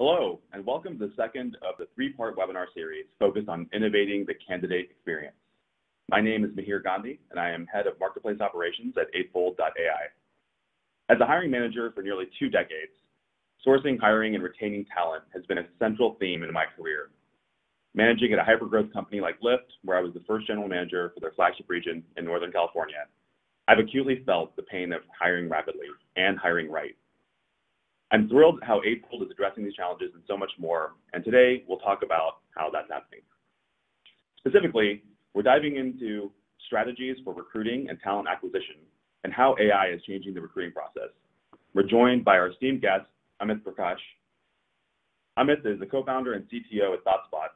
Hello, and welcome to the second of the three-part webinar series focused on innovating the candidate experience. My name is Mihir Gandhi, and I am Head of Marketplace Operations at Eightfold.ai. As a hiring manager for nearly two decades, sourcing, hiring, and retaining talent has been a central theme in my career. Managing at a hyper-growth company like Lyft, where I was the first general manager for their flagship region in Northern California, I've acutely felt the pain of hiring rapidly and hiring right. I'm thrilled how Eightfold is addressing these challenges and so much more, and today we'll talk about how that's happening. Specifically, we're diving into strategies for recruiting and talent acquisition and how AI is changing the recruiting process. We're joined by our esteemed guest, Amit Prakash. Amit is the co-founder and CTO at ThoughtSpot,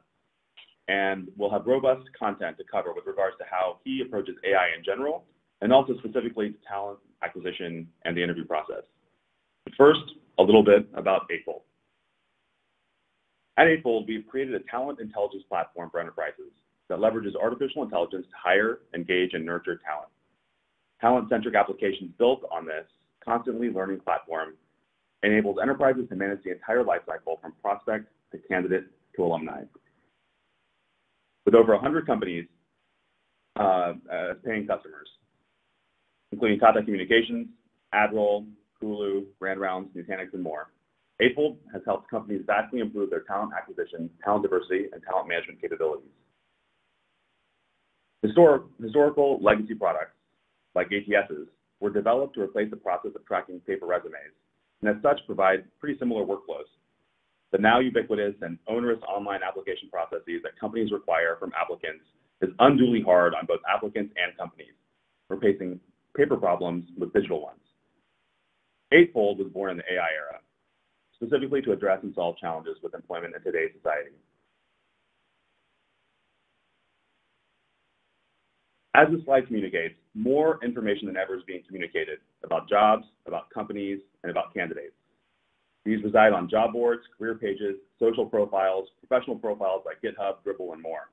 and we'll have robust content to cover with regards to how he approaches AI in general, and also specifically to talent acquisition and the interview process. First, a little bit about Eightfold. At Eightfold, we've created a talent intelligence platform for enterprises that leverages artificial intelligence to hire, engage, and nurture talent. Talent-centric applications built on this constantly learning platform enables enterprises to manage the entire life cycle from prospect to candidate to alumni. With over 100 companies uh, as paying customers, including Tata Communications, AdRoll, Hulu, Grand Rounds, Nutanix, and more. Eightfold has helped companies vastly improve their talent acquisition, talent diversity, and talent management capabilities. Historic, historical legacy products, like ATSs, were developed to replace the process of tracking paper resumes, and as such provide pretty similar workflows. The now ubiquitous and onerous online application processes that companies require from applicants is unduly hard on both applicants and companies, replacing paper problems with digital ones. Eightfold was born in the AI era, specifically to address and solve challenges with employment in today's society. As the slide communicates, more information than ever is being communicated about jobs, about companies, and about candidates. These reside on job boards, career pages, social profiles, professional profiles like GitHub, Dribbble, and more.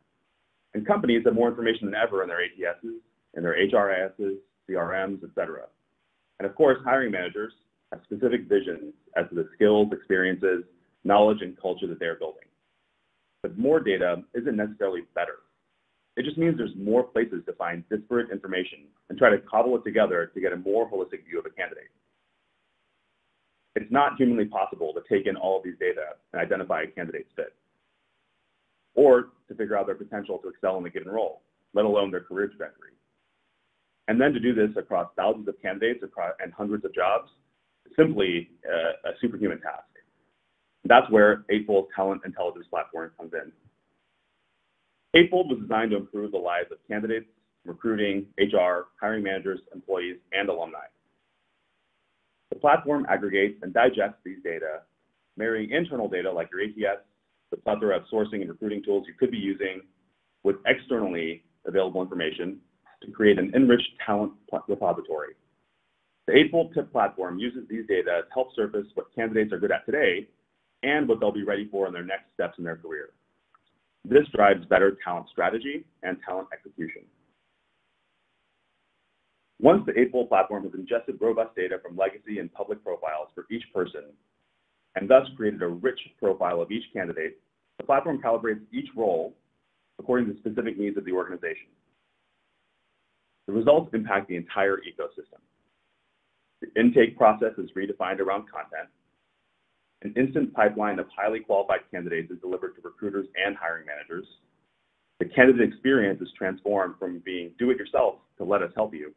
And companies have more information than ever in their ATSs, in their HRISs, CRMs, etc. And of course, hiring managers specific visions as to the skills, experiences, knowledge, and culture that they're building. But more data isn't necessarily better. It just means there's more places to find disparate information and try to cobble it together to get a more holistic view of a candidate. It's not humanly possible to take in all of these data and identify a candidate's fit, or to figure out their potential to excel in a given role, let alone their career trajectory. And then to do this across thousands of candidates across, and hundreds of jobs simply a, a superhuman task. That's where Eightfold's talent intelligence platform comes in. Eightfold was designed to improve the lives of candidates, recruiting, HR, hiring managers, employees, and alumni. The platform aggregates and digests these data, marrying internal data like your ATS, the plethora of sourcing and recruiting tools you could be using, with externally available information to create an enriched talent repository the Eightfold Tip platform uses these data to help surface what candidates are good at today and what they'll be ready for in their next steps in their career. This drives better talent strategy and talent execution. Once the Eightfold platform has ingested robust data from legacy and public profiles for each person, and thus created a rich profile of each candidate, the platform calibrates each role according to the specific needs of the organization. The results impact the entire ecosystem. The intake process is redefined around content. An instant pipeline of highly qualified candidates is delivered to recruiters and hiring managers. The candidate experience is transformed from being do-it-yourself to let us help you.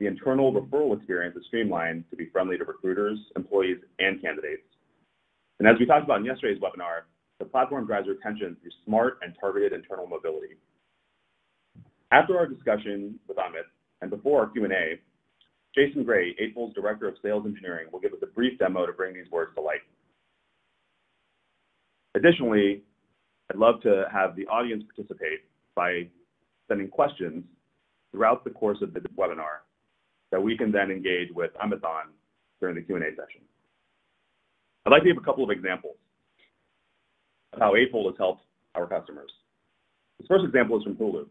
The internal referral experience is streamlined to be friendly to recruiters, employees, and candidates. And as we talked about in yesterday's webinar, the platform drives retention through smart and targeted internal mobility. After our discussion with Amit and before our Q&A, Jason Gray, Eightfold's Director of Sales Engineering, will give us a brief demo to bring these words to life. Additionally, I'd love to have the audience participate by sending questions throughout the course of the webinar that we can then engage with Amit on during the Q&A session. I'd like to give a couple of examples of how Eightfold has helped our customers. This first example is from Hulu.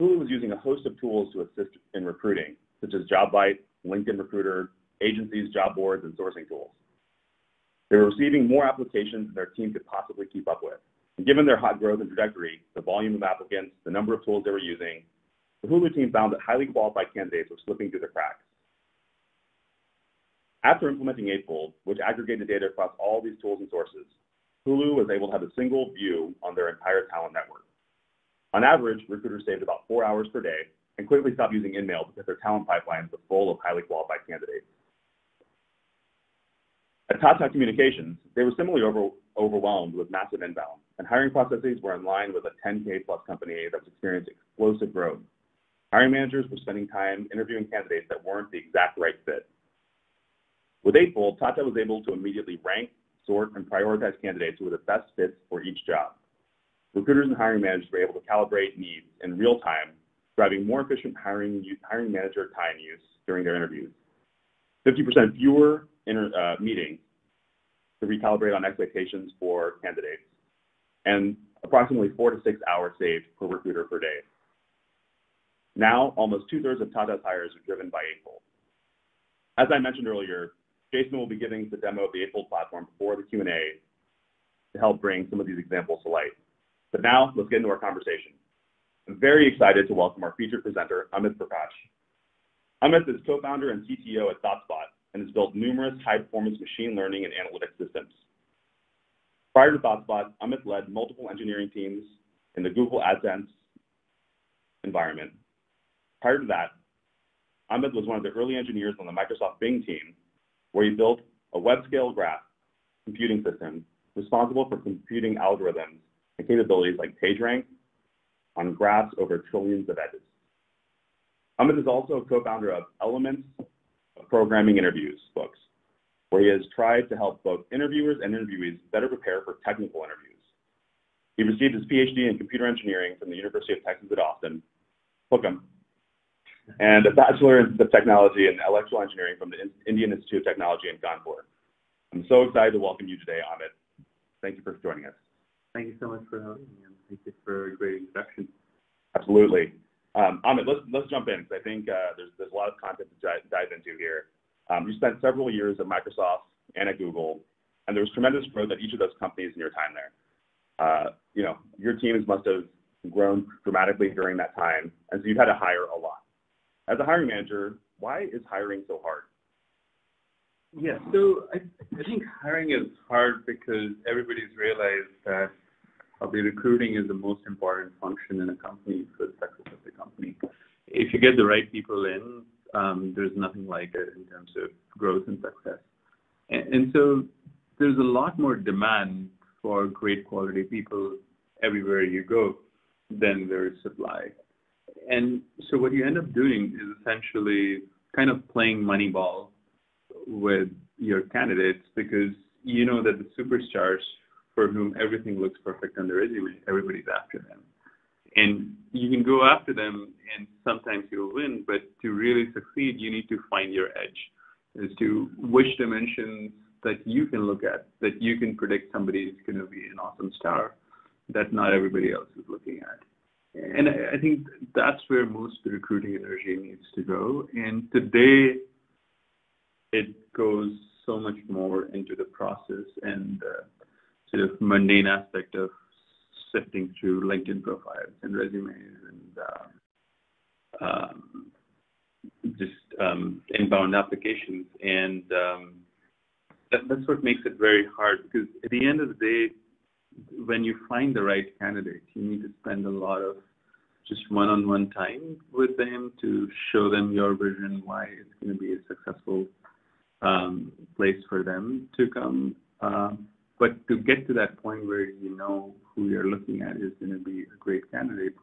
Hulu was using a host of tools to assist in recruiting, such as JobVite, LinkedIn Recruiter, agencies, job boards, and sourcing tools. They were receiving more applications than their team could possibly keep up with. And given their hot growth and trajectory, the volume of applicants, the number of tools they were using, the Hulu team found that highly qualified candidates were slipping through the cracks. After implementing Eightfold, which aggregated data across all these tools and sources, Hulu was able to have a single view on their entire talent network. On average, recruiters saved about four hours per day and quickly stopped using InMail because their talent pipelines were full of highly qualified candidates. At Tata Communications, they were similarly over, overwhelmed with massive inbound, and hiring processes were in line with a 10K plus company that was experiencing explosive growth. Hiring managers were spending time interviewing candidates that weren't the exact right fit. With Eightfold, Tata was able to immediately rank, sort, and prioritize candidates who were the best fits for each job. Recruiters and hiring managers were able to calibrate needs in real time, driving more efficient hiring, hiring manager time use during their interviews. 50% fewer inter, uh, meetings to recalibrate on expectations for candidates, and approximately four to six hours saved per recruiter per day. Now, almost two-thirds of Tata's hires are driven by Eightfold. As I mentioned earlier, Jason will be giving the demo of the Eightfold platform before the Q&A to help bring some of these examples to light. But now, let's get into our conversation. I'm very excited to welcome our featured presenter, Amit Prakash. Amit is co-founder and CTO at ThoughtSpot and has built numerous high-performance machine learning and analytics systems. Prior to ThoughtSpot, Amit led multiple engineering teams in the Google AdSense environment. Prior to that, Amit was one of the early engineers on the Microsoft Bing team where he built a web-scale graph computing system responsible for computing algorithms and capabilities like PageRank on graphs over trillions of edges. Amit is also a co-founder of Elements of Programming Interviews books, where he has tried to help both interviewers and interviewees better prepare for technical interviews. He received his PhD in computer engineering from the University of Texas at Austin, Hookham, and a Bachelor in Technology and Electrical Engineering from the Indian Institute of Technology in Kanpur. I'm so excited to welcome you today, Amit. Thank you for joining us. Thank you so much for having me, you for a great introduction. Absolutely. Um, Amit, let's let's jump in because I think uh, there's there's a lot of content to dive, dive into here. Um, you spent several years at Microsoft and at Google, and there was tremendous growth at each of those companies in your time there. Uh, you know, your teams must have grown dramatically during that time, and so you've had to hire a lot. As a hiring manager, why is hiring so hard? Yeah, so I, I think hiring is hard because everybody's realized that the recruiting is the most important function in a company for the success of the company. If you get the right people in, um, there's nothing like it in terms of growth and success. And, and so there's a lot more demand for great quality people everywhere you go than there is supply. And so what you end up doing is essentially kind of playing Moneyball with your candidates because you know that the superstars for whom everything looks perfect on their resume, everybody's after them. And you can go after them and sometimes you'll win, but to really succeed, you need to find your edge as to which dimensions that you can look at, that you can predict somebody is going to be an awesome star that not everybody else is looking at. And I think that's where most of the recruiting energy needs to go. And today, it goes so much more into the process and uh, sort of mundane aspect of sifting through LinkedIn profiles and resumes and uh, um, just um, inbound applications. And um, that, that's what makes it very hard because at the end of the day, when you find the right candidate, you need to spend a lot of just one-on-one time with them to show them your vision, why it's going to be a successful um, place for them to come. Um, but to get to that point where you know who you're looking at is going to be a great candidate,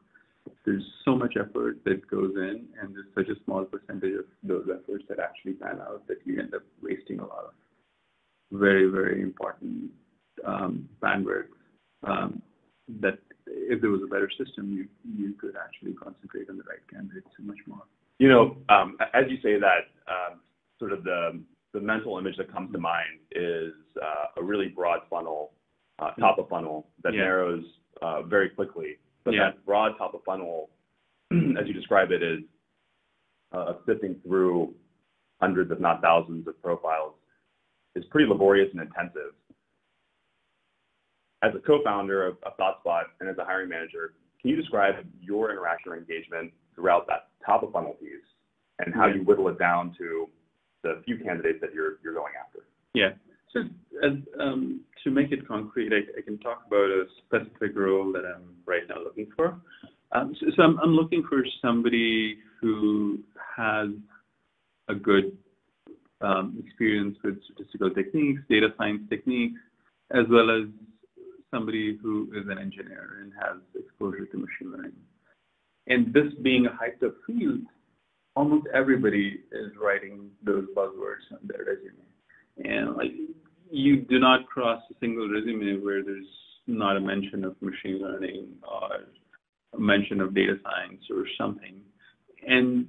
there's so much effort that goes in, and there's such a small percentage of those efforts that actually pan out that you end up wasting a lot of very, very important um, bandwidth um, that if there was a better system, you you could actually concentrate on the right candidates so much more. You know, um, as you say that, um, sort of the the mental image that comes to mind is uh, a really broad funnel, uh, top of funnel that yeah. narrows uh, very quickly. But yeah. that broad top of funnel, as you describe it, is uh, sifting through hundreds, if not thousands, of profiles. is pretty laborious and intensive. As a co-founder of, of ThoughtSpot and as a hiring manager, can you describe your interaction or engagement throughout that top of funnel piece and how you whittle it down to the few candidates that you're you're going after? Yeah. So as, um, to make it concrete, I, I, can talk about a specific role that I'm right now looking for. Um, so, so I'm, I'm, looking for somebody who has a good um, experience with statistical techniques, data science techniques, as well as somebody who is an engineer and has exposure to machine learning. And this being a hyped up field, almost everybody is writing those buzzwords on their resume. And like you do not cross a single resume where there's not a mention of machine learning or a mention of data science or something. And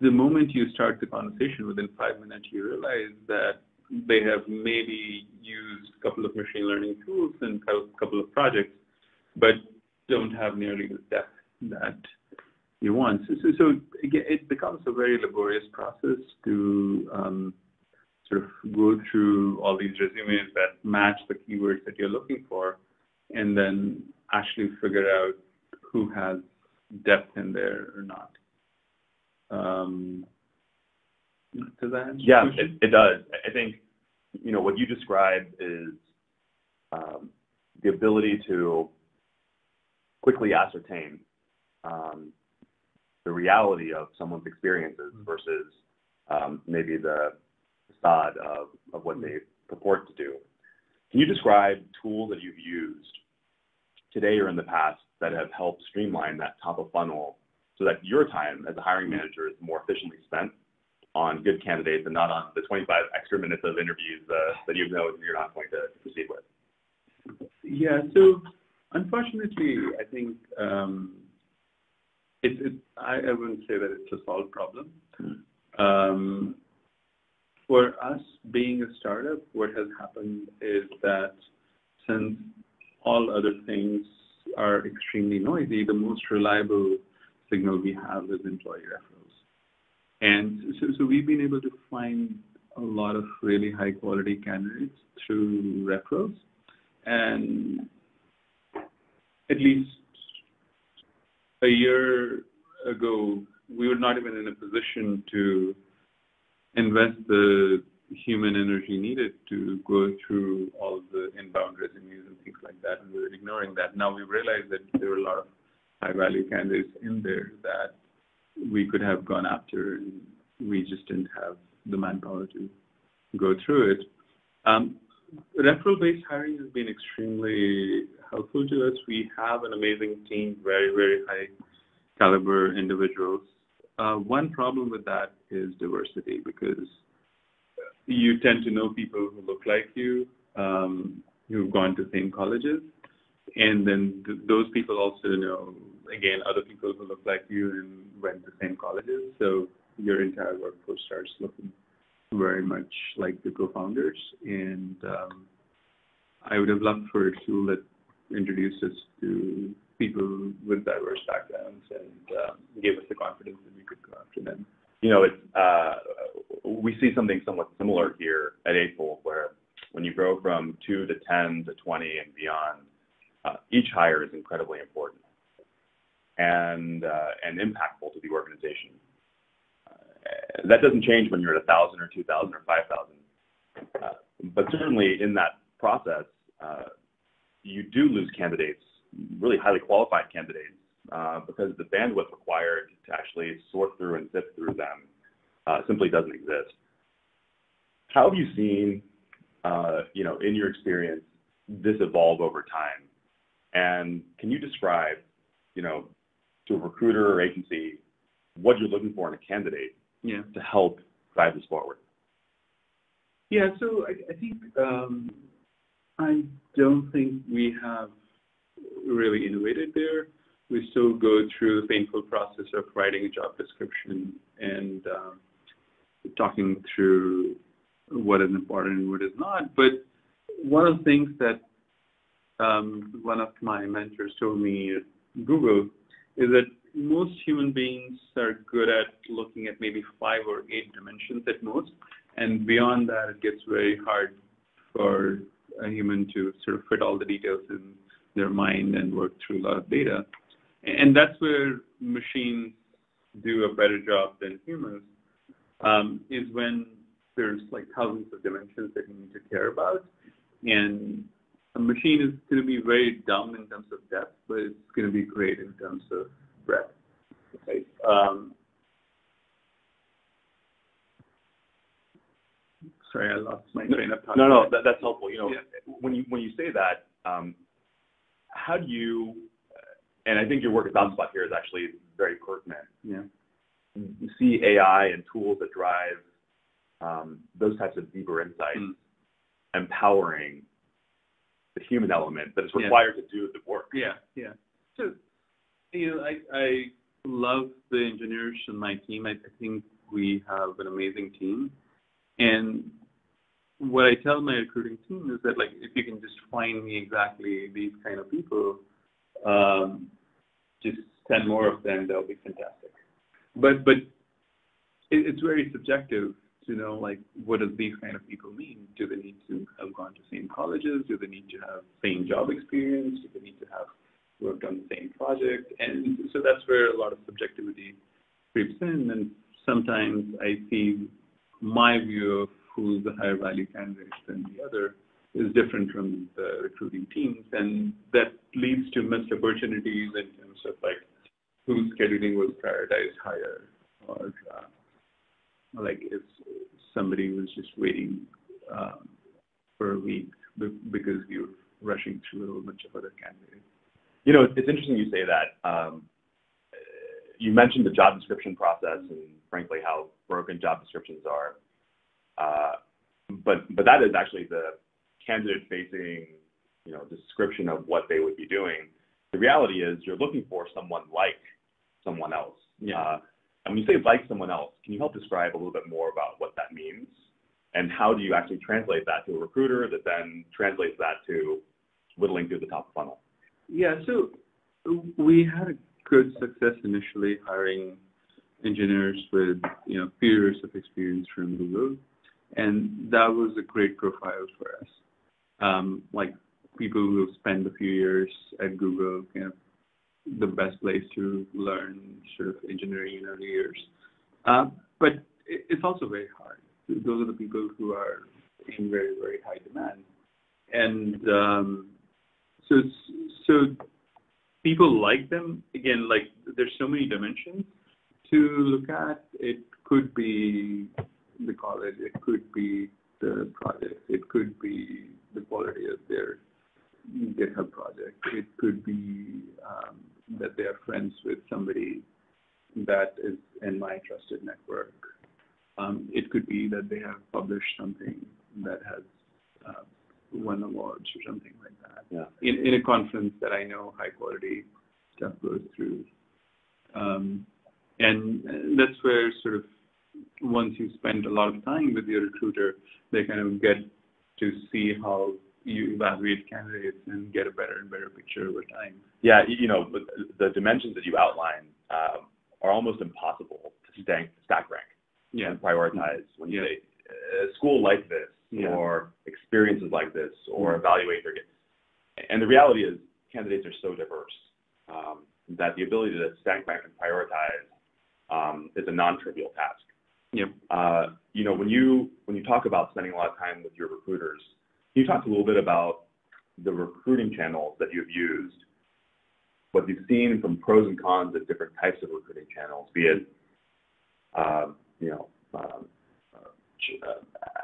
the moment you start the conversation, within five minutes, you realize that they have maybe used a couple of machine learning tools and a couple of projects, but don't have nearly the depth that you want. So, so, so again, it becomes a very laborious process to um, sort of go through all these resumes that match the keywords that you're looking for, and then actually figure out who has depth in there or not. Um, does that Yeah, it, it, does. I think, you know, what you described is um, the ability to quickly ascertain um, the reality of someone's experiences mm-hmm. versus um, maybe the facade of, of what they purport to do. Can you describe tools that you've used today or in the past that have helped streamline that top of funnel so that your time as a hiring manager is more efficiently spent on good candidates and not on the 25 extra minutes of interviews uh, that you know you're not going to proceed with? Yeah. So unfortunately, I think um, I, I wouldn't say that it's a solved problem. Hmm. Um, for us, being a startup, what has happened is that since all other things are extremely noisy, the most reliable signal we have is employee referrals. And so, so we've been able to find a lot of really high quality candidates through referrals. And at least a year ago, we were not even in a position to invest the human energy needed to go through all the inbound resumes and things like that, and we were ignoring that. Now we realize that there were a lot of high-value candidates in there that we could have gone after, and we just didn't have the manpower to go through it. Um, referral-based hiring has been extremely helpful to us. We have an amazing team, very, very high caliber individuals. Uh, one problem with that is diversity because you tend to know people who look like you, um, who've gone to the same colleges, and then th- those people also know, again, other people who look like you and went to the same colleges. So your entire workforce starts looking very much like the co-founders. And um, I would have loved for tool that introduced us to people with diverse backgrounds and uh, gave us the confidence that we could go after them. You know, it's uh, we see something somewhat similar here at Eightfold, where when you grow from two to 10 to 20 and beyond, uh, each hire is incredibly important and uh, and impactful to the organization. That doesn't change when you're at 1,000 or 2,000 or 5,000. Uh, but certainly in that process, uh, you do lose candidates really highly qualified candidates uh, because the bandwidth required to actually sort through and sift through them uh, simply doesn't exist. How have you seen, uh, you know, in your experience, this evolve over time? And can you describe, you know, to a recruiter or agency, what you're looking for in a candidate yeah. to help drive this forward? Yeah, so I, I think um, I don't think we have really innovated there. We still go through the painful process of writing a job description and um, talking through what is important and what is not. But one of the things that um, one of my mentors told me at Google is that most human beings are good at looking at maybe five or eight dimensions at most, and beyond that, it gets very hard for a human to sort of fit all the details in their mind and work through a lot of data. And that's where machines do a better job than humans, um, is when there's like thousands of dimensions that you need to care about. And a machine is going to be very dumb in terms of depth, but it's going to be great in terms of breadth. Right? Um, sorry, I lost my train of thought. No, no, that, that's helpful. You know, Yeah. when you when you say that, um, how do you? And I think your work at ThoughtSpot here is actually very pertinent. Yeah. You see AI and tools that drive um, those types of deeper insights, Mm. empowering the human element that is Yeah. required to do the work. Yeah, yeah. So, you know, I, I love the engineers in my team. I, think we have an amazing team. And what I tell my recruiting team is that, like, if you can just find me exactly these kind of people, um, just 10 more of them, that'll be fantastic. But, but it, it's very subjective to know, like, what does these kind of people mean? Do they need to have gone to same colleges? Do they need to have same job experience? Do they need to have worked on the same project? And so that's where a lot of subjectivity creeps in. And sometimes I see my view of who's the higher value candidate than the other is different from the recruiting teams. And that leads to missed opportunities in terms of like whose scheduling was prioritized higher or uh, like if somebody was just waiting um, for a week because were rushing through a whole bunch of other candidates. You know, it's interesting you say that. Um, you mentioned the job description process and frankly how broken job descriptions are. Uh, but but that is actually the candidate facing you know description of what they would be doing. The reality is you're looking for someone like someone else. Yeah. Uh, and when you say like someone else, can you help describe a little bit more about what that means? And how do you actually translate that to a recruiter that then translates that to whittling through the top funnel? Yeah, so we had a good success initially hiring engineers with you know years of experience from Google, and that was a great profile for us. Um, like people who spent a few years at Google, kind of the best place to learn sort of engineering in early years. Uh, but it, it's also very hard. Those are the people who are in very very high demand, and um, so so people like them again. Like there's so many dimensions to look at. It could be the college. It could be the project. It could be the quality of their GitHub project. It could be um, that they are friends with somebody that is in my trusted network. Um, it could be that they have published something that has uh, won awards or something like that. Yeah. In, in a conference that I know high quality stuff goes through. Um, and and that's where sort of once you spend a lot of time with your recruiter, they kind of get to see how you evaluate candidates and get a better and better picture over time. Yeah, you know, the dimensions that you outline um, are almost impossible to stack, stack rank Yeah. and prioritize when you Yeah. say a school like this Yeah. or experiences like this or evaluate their. And the reality is candidates are so diverse um, that the ability to stack rank and prioritize um, is a non-trivial task. Yep. Uh, you know, when you when you talk about spending a lot of time with your recruiters, can you talk a little bit about the recruiting channels that you've used, what you've seen from pros and cons of different types of recruiting channels, be it, uh, you know, um, ch- uh,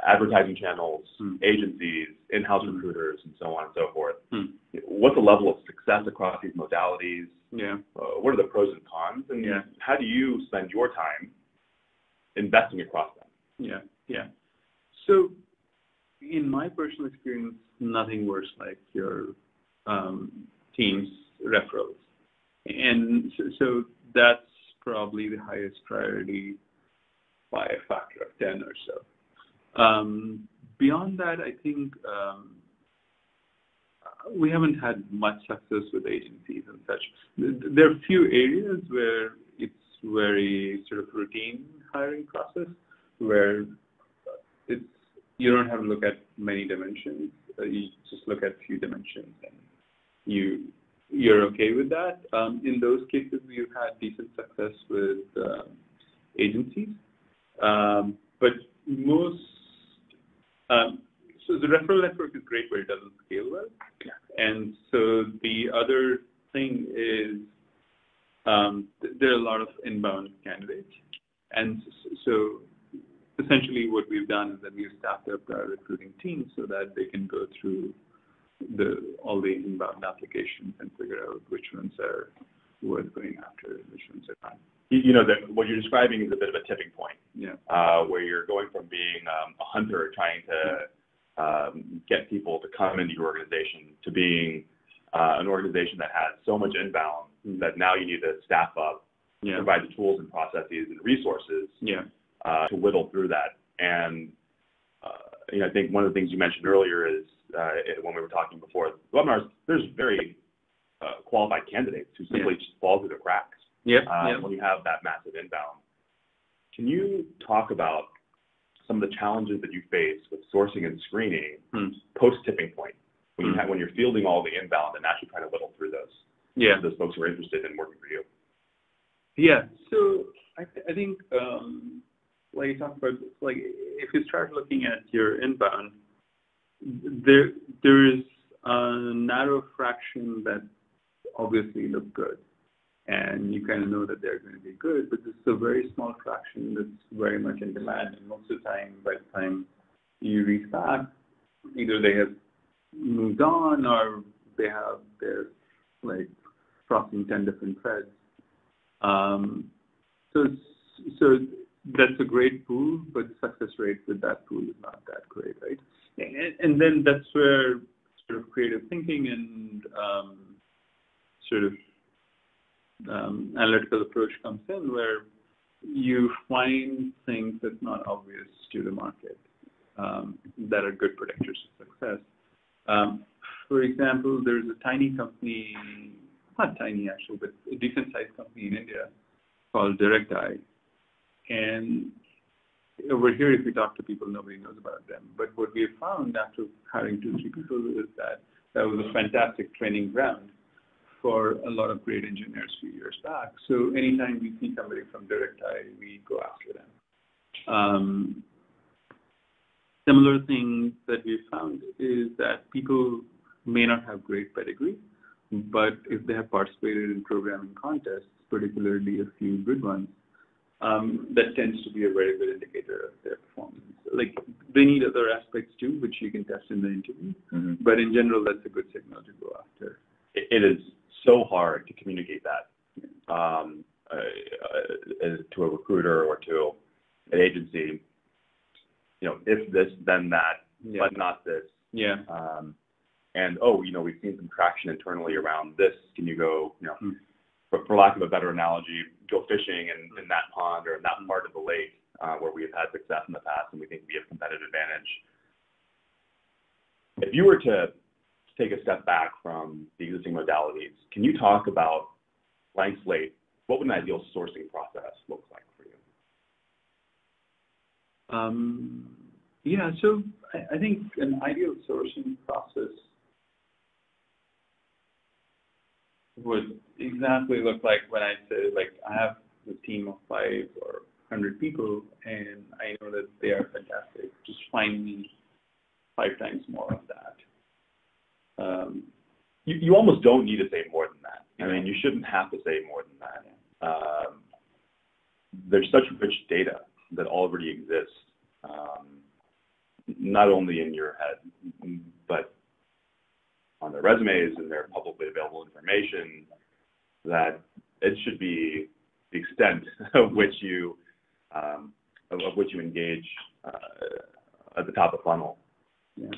advertising channels, Hmm. agencies, in-house Hmm. recruiters, and so on and so forth. Hmm. What's the level of success across these modalities? Yeah. Uh, what are the pros and cons? And Yeah. how do you spend your time investing across them? Yeah, yeah. So, in my personal experience, nothing works like your um, team's referrals, and so, so that's probably the highest priority by a factor of ten or so. Um, beyond that, I think um, we haven't had much success with agencies and such. There are few areas where it's very sort of routine hiring process where it's you don't have to look at many dimensions. Uh, you just look at few dimensions, and you you're okay with that. Um, in those cases, we've had decent success with uh, agencies, um, but most um, so the referral network is great, but it doesn't scale well. Yeah. And so the other thing is um, th- there are a lot of inbound candidates, and so essentially what we've done is that we've staffed up our recruiting team so that they can go through the all the inbound applications and figure out which ones are worth going after and which ones are not. You, know, that what you're describing is a bit of a tipping point, Yeah. uh, where you're going from being um, a hunter trying to um, get people to come into your organization to being uh, an organization that has so much inbound that now you need to staff up, Yeah. provide the tools and processes and resources Yeah. uh, to whittle through that. And uh, you know, I think one of the things you mentioned earlier is uh, when we were talking before webinars, there's very uh, qualified candidates who simply just fall through the cracks Yeah. uh, yeah. when you have that massive inbound. Can you talk about some of the challenges that you face with sourcing and screening Hmm. post tipping point when you Hmm. have, when you're fielding all the inbound and actually trying to whittle through those Yeah. those folks who are interested in working for you? Yeah. So I, I think, um, like you talked about, like if you start looking at your inbound, there there is a narrow fraction that obviously look good, and you kind of know that they're going to be good, but this is a very small fraction that's very much in demand, and most of the time, by the time you reach back, either they have moved on or they have they're like crossing ten different threads. Um, so, so that's a great pool, but the success rate with that pool is not that great, right? And, and then that's where sort of creative thinking and um, sort of um, analytical approach comes in, where you find things that's not obvious to the market um, that are good predictors of success. Um, for example, there's a tiny company, not tiny actually, but a decent sized company in India called Directi. And over here, if we talk to people, nobody knows about them. But what we have found after hiring two, three people is that that was a fantastic training ground for a lot of great engineers a few years back. So anytime we see somebody from DirectI, we go after them. Um, similar thing that we found is that people may not have great pedigree, but if they have participated in programming contests, particularly a few good ones, um, that tends to be a very good indicator of their performance. Like they need other aspects too, which you can test in the interview, but in general, that's a good signal to go after. It, it is so hard to communicate that um, uh, uh, to a recruiter or to an agency. You know, if this, then that, Yeah. but not this. Yeah. Um, and oh, you know, we've seen some traction internally around this. Can you go, you know, Hmm. for, for lack of a better analogy, go fishing in, in that pond or in that part of the lake uh, where we have had success in the past and we think we have competitive advantage. If you were to take a step back from the existing modalities, can you talk about blank slate? What would an ideal sourcing process look like for you? Um, yeah, so I, I think an ideal sourcing process would exactly look like when I say, like, I have a team of five or 100 people, and I know that they are fantastic. Just find me five times more of that. Um, You, you almost don't need to say more than that. I mean, you shouldn't have to say more than that. Um, there's such rich data that already exists, um, not only in your head, but on their resumes and their publicly available information, that it should be the extent of which you um, of, of which you engage uh, at the top of funnel. yeah.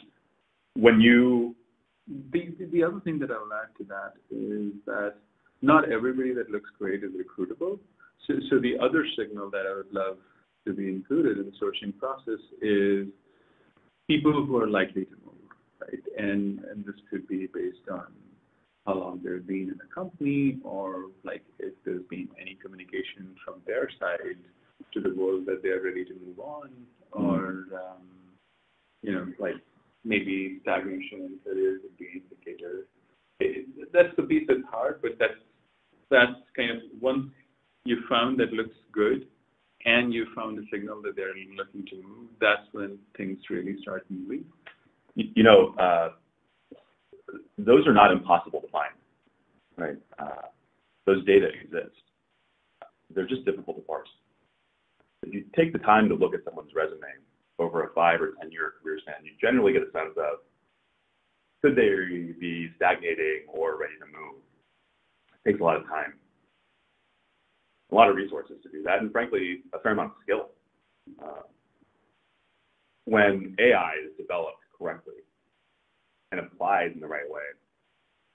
When you The, the other thing that I will add to that is that not everybody that looks great is recruitable. So, so the other signal that I would love to be included in the sourcing process is people who are likely to move, right? And, and this could be based on how long they've been in the company or like if there's been any communication from their side to the world that they're ready to move on or, um, you know, like maybe stagnation in careers would be indicator. It, that's the piece that's hard, but that's that's kind of once you found that looks good and you found a signal that they're looking to move, that's when things really start moving. You, know, uh, those are not impossible to find, right? Uh, those data exist. They're just difficult to parse. If you take the time to look at someone's resume over a five or 10 year career span, you generally get a sense of could they be stagnating or ready to move? It takes a lot of time, a lot of resources to do that, and frankly, a fair amount of skill. Uh, when AI is developed correctly and applied in the right way,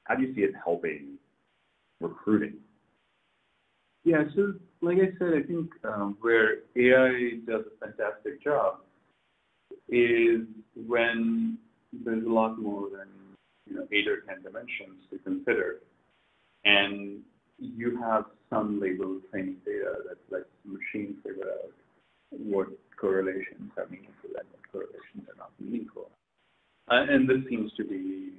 how do you see it helping recruiting? Yeah, so like I said, I think um, where AI does a fantastic job is when there's a lot more than you know eight or ten dimensions to consider, and you have some labeled training data that lets the machine figure out what correlations are meaningful and what correlations are not meaningful. Uh, and this seems to be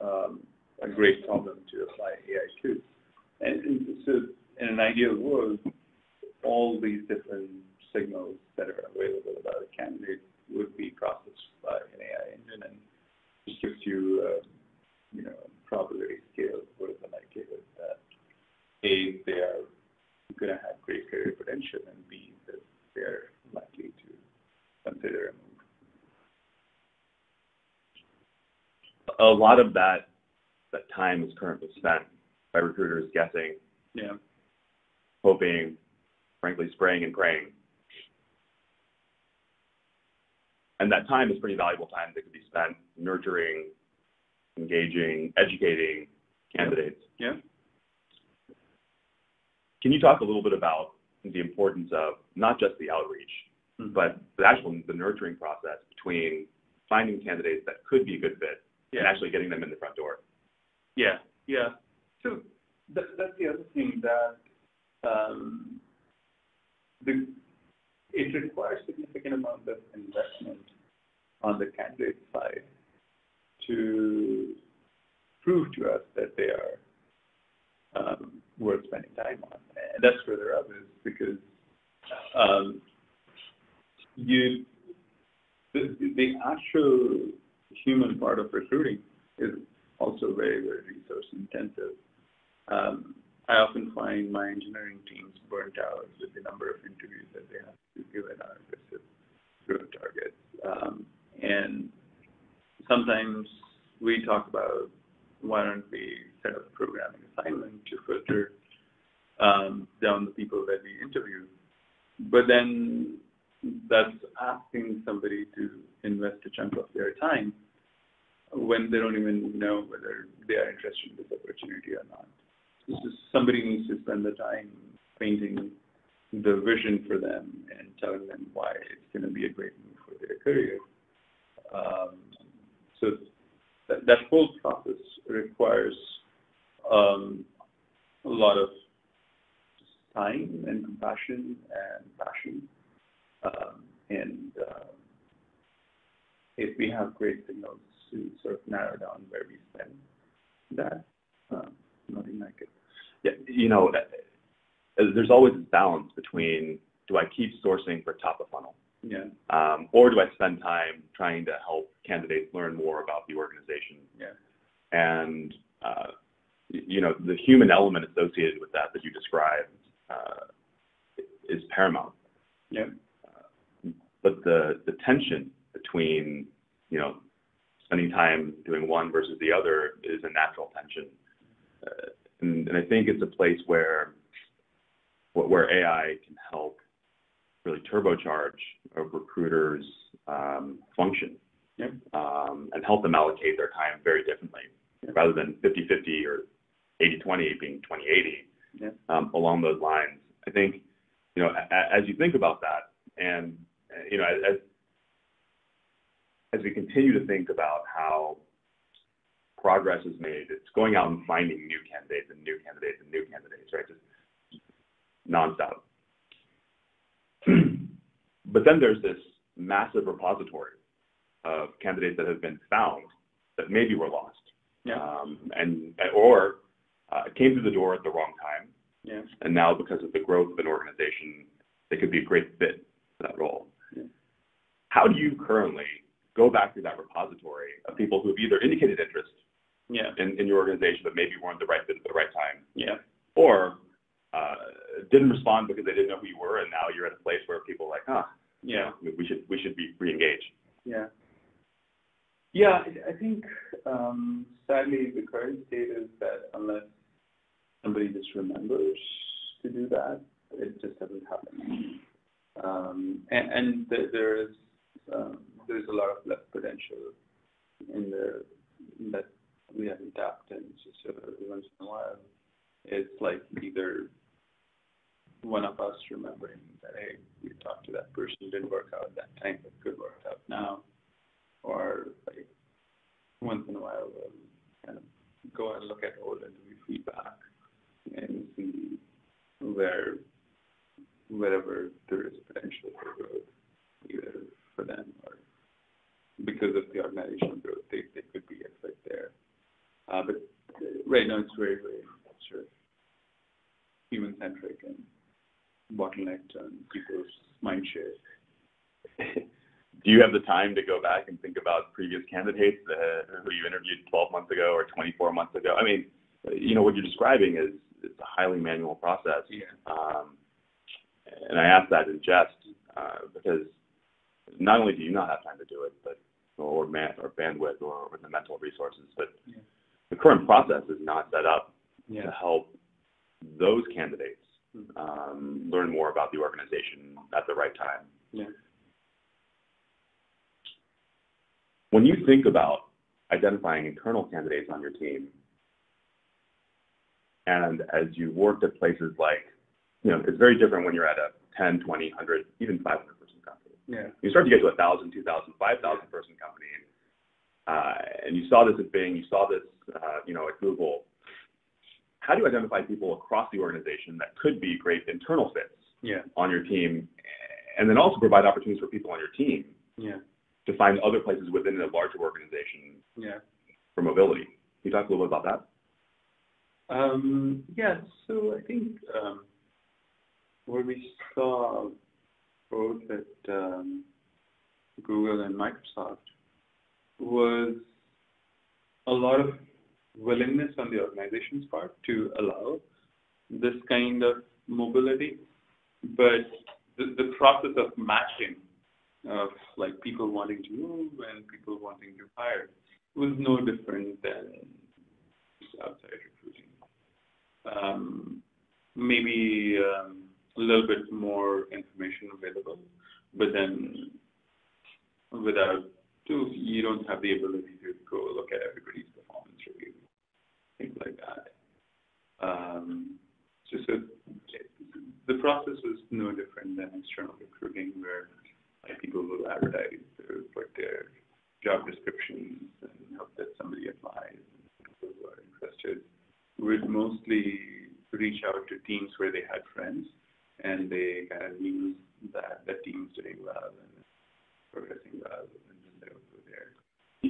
um, a great problem to apply AI to. And, and so in an ideal world, all these different signals that are available about a candidate would be processed by an AI engine and just gives you, uh, you know, probability scale what is the likelihood that A, they are going to have great career potential, and B, that they're likely to consider a move. A lot of that that time is currently spent by recruiters guessing, yeah. hoping, frankly, spraying and praying and that time is pretty valuable time that could be spent nurturing, engaging, educating candidates. Yeah. Can you talk a little bit about the importance of not just the outreach, mm-hmm. but the actual the nurturing process between finding candidates that could be a good fit yeah. and actually getting them in the front door? Yeah, yeah. So that, that's the other thing that um, the it requires significant amount of investment on the candidate side to prove to us that they are um, worth spending time on. And that's where rub is because um, you the, the actual human part of recruiting is also very, very resource intensive. Um, I often find my engineering teams burnt out with the number of interviews that they have to give an aggressive growth targets. Um, and sometimes we talk about why don't we set up a programming assignment to filter um, down the people that we interview. But then that's asking somebody to invest a chunk of their time when they don't even know whether they are interested in this opportunity or not somebody needs to spend the time painting the vision for them and telling them why it's going to be a great move for their career. Um, so that, whole process requires um, a lot of time and compassion and passion. Um, and uh, if we have great signals to sort of narrow down where we spend that, um, nothing like it you know, there's always this balance between do I keep sourcing for top of funnel? Yeah. Um, or do I spend time trying to help candidates learn more about the organization? Yeah. And, uh, you know, the human element associated with that that you described uh, is paramount. Yeah. Uh, but the, the tension between, you know, spending time doing one versus the other is a natural tension. And, and I think it's a place where where AI can help really turbocharge a recruiter's um, function yeah. um, and help them allocate their time very differently yeah. rather than 50-50 or 80-20 being 20-80 yeah. um, along those lines. I think, you know, as, as you think about that and, you know, as, as we continue to think about how progress is made. It's going out and finding new candidates and new candidates and new candidates, right? Just nonstop. but then there's this massive repository of candidates that have been found that maybe were lost. Yeah. Um, and or uh, came through the door at the wrong time. Yeah. And now because of the growth of an organization, they could be a great fit for that role. Yeah. How do you currently go back through that repository of people who have either indicated interest Yeah. in, in your organization but maybe weren't the right fit at the right time, Yeah. or uh, didn't respond because they didn't know who you were, and now you're at a place where people are like, huh, Yeah. we we should we should be re-engaged. Yeah. Yeah, I think, um, sadly, the current state is that unless somebody just remembers to do that, it just doesn't happen. Um, and, and there, there is, um, there's a lot of left potential in there that we in. Just so every once in a while, it's like either one of us remembering that, hey, we talked to that person, didn't work out that time, but could work out now. Or like once in a while, we'll kind of go and look at old interview feedback and see where, wherever there is potential for growth, either for them or because of the organizational growth, they, they could be a there. Uh, but right now, it's very, very sort of human-centric and bottlenecked on people's mind share. Do you have the time to go back and think about previous candidates that, who you interviewed 12 months ago or 24 months ago? I mean, you know, what you're describing is it's a highly manual process. Yeah. Um, and I ask that in jest uh, because not only do you not have time to do it, but or man or bandwidth or, or the mental resources, but Yeah. The current process is not set up to help those candidates Mhm. um, learn more about the organization at the right time. Yeah. When you think about identifying internal candidates on your team, and as you worked at places like, you know, it's very different when you're at a 10, 20, 100, even 500 person company. Yeah. You start to get to a 1,000, 2,000, 5,000 person company, uh, and you saw this at Bing, you saw this, uh, you know, at Google. How do you identify people across the organization that could be great internal fits Yeah. on your team, and then also provide opportunities for people on your team Yeah. to find other places within a larger organization Yeah. for mobility. Can you talk a little bit about that? Um, yeah, so I think um, what we saw both at um, Google and Microsoft was a lot of willingness on the organization's part to allow this kind of mobility, but the, the process of matching of like people wanting to move and people wanting to hire was no different than outside recruiting. Um, maybe um, a little bit more information available, but then without you don't have the ability to go look at everybody's performance review, things like that. Um, so, so the process was no different than external recruiting, where like people will advertise, or put their job descriptions, and hope that somebody applies. And people who are interested would mostly reach out to teams where they had friends and they kind of knew that the team's doing well and progressing well and then they would go there.